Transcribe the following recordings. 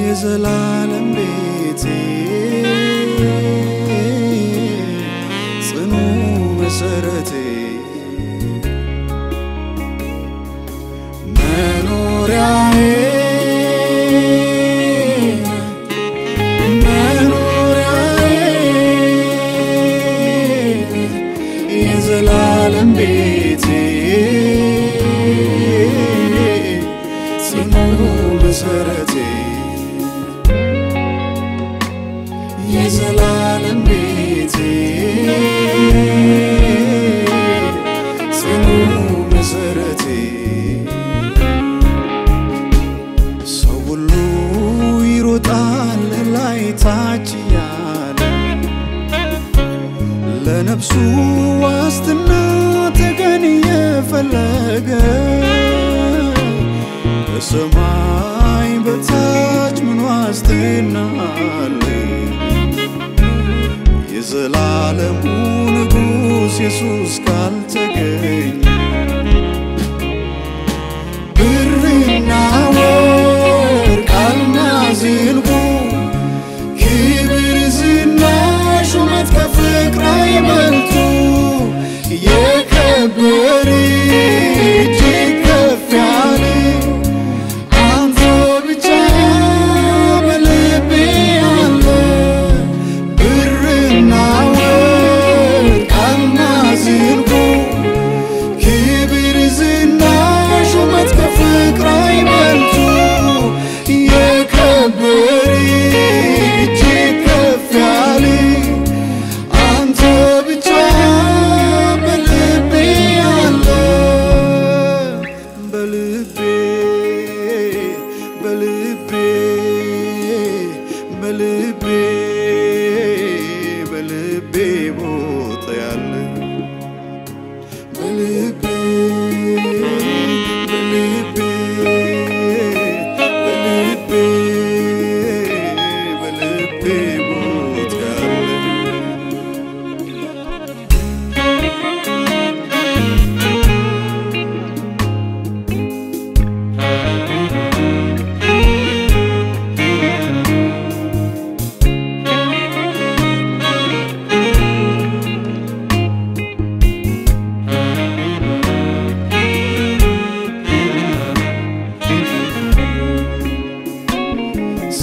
የዘላለም ቤቴ ጽኑ መሰረቴ መኖሪያዬ መሰረቴ ሰው ሁሉ ይሮጣል ላይ ታች እያለ ለነፍሱ ዋስትና ተገን የፈለገ ከሰማይ በታች ምን ዋስትና አለ? የዘላለሙ ንጉሥ ኢየሱስ ካልተገኘ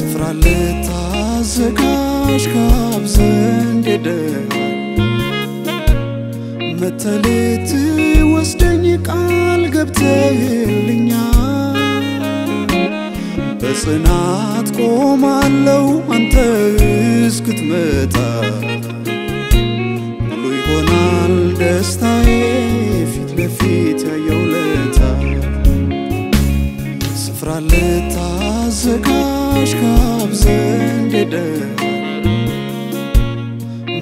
ስፍራ ልታዘጋጅ ከአብ ዘንድ ሄደሃል መተህ ልትወስደኝ ቃል ገብተህልኛል በጽናት ቆማለው አንተ እስክትመጣ ሙሉ ይሆናል ደስታዬ ፊት ለፊት ያየው ለታ ስፍራ ልታዘጋጅ ከአብ ዘንድ ሄደሃል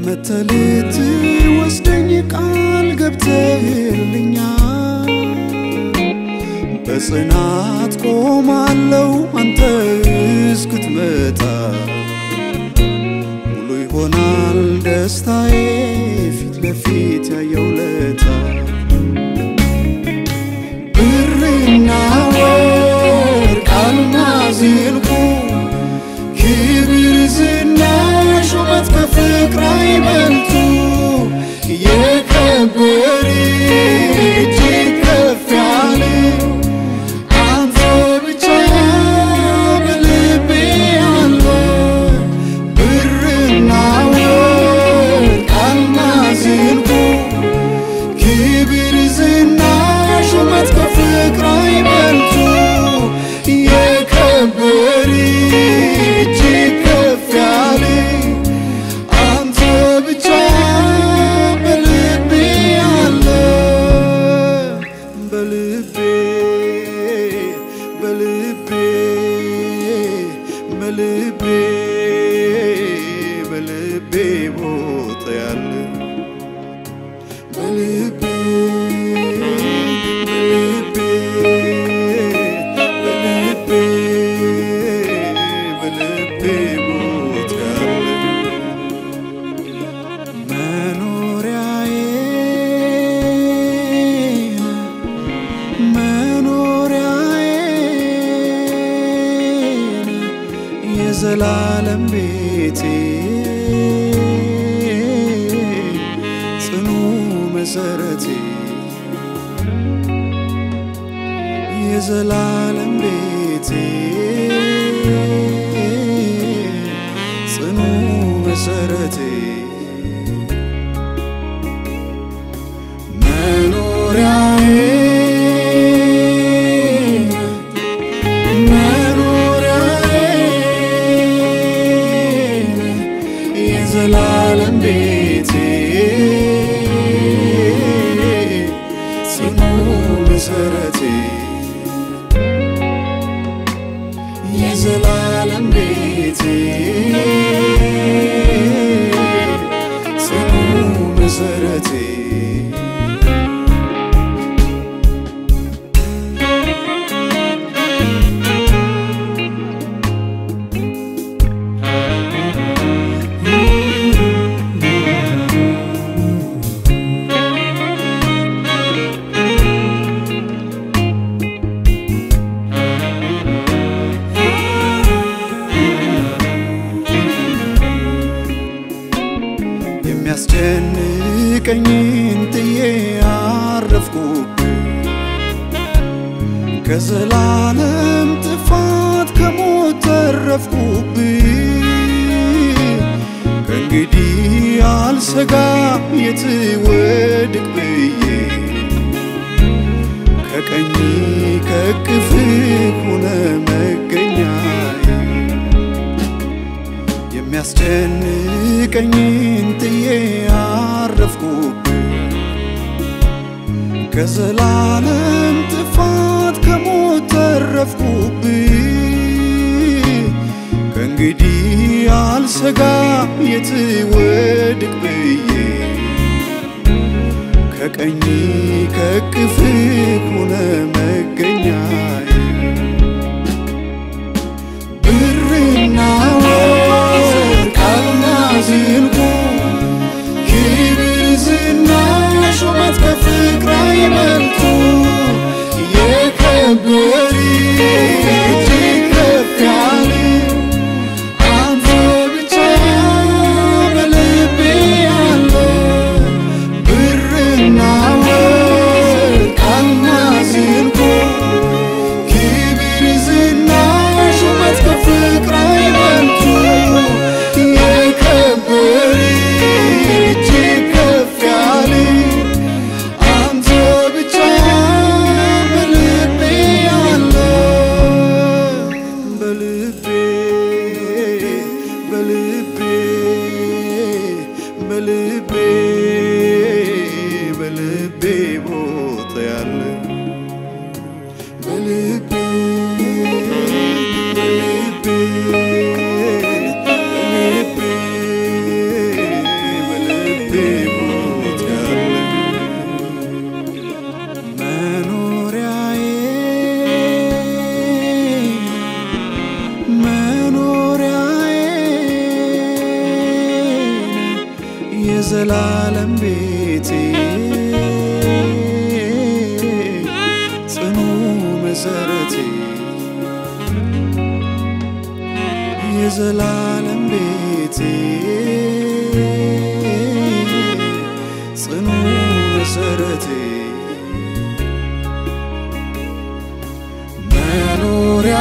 መተህ ልትወስደኝ ቃል ገብተህልኛል በጽናት ቆማለው አንተ እስክትመጣ ሙሉ ይሆናል ደስታዬ ፊት ለፊት ያየው ለታ ወርቅ Tá no Nazir በልቤ በልቤ ቦታ ያለ የዘላለም ቤቴ። ጽኑ መሰረቴ የዘላለም ቤቴ። ጽኑ መሰረቴ የዘላለም ቤቴ የሚያስጨንቀኝን ጥዬ አረፍኩብ ከዘላለም ጥፋት ከሞት ተረፍኩብ ከእንግዲህ አልሰጋ የት ወድቅ ብዬ። ከቀኝ ከቅፍ ሆነ መገኛዬ። የሚያስጨንቀኝን ከዘላለም ጥፋት ከሞት ተረፍኩብ ከእንግዲህ አልሰጋ የት ብዬ። ከቀኝ ከቅፍ ሆነ መገኛዬ። ብርና ወርቅ የዘላለም ቤቴ ጽኑ መሰረቴ መኖሪያ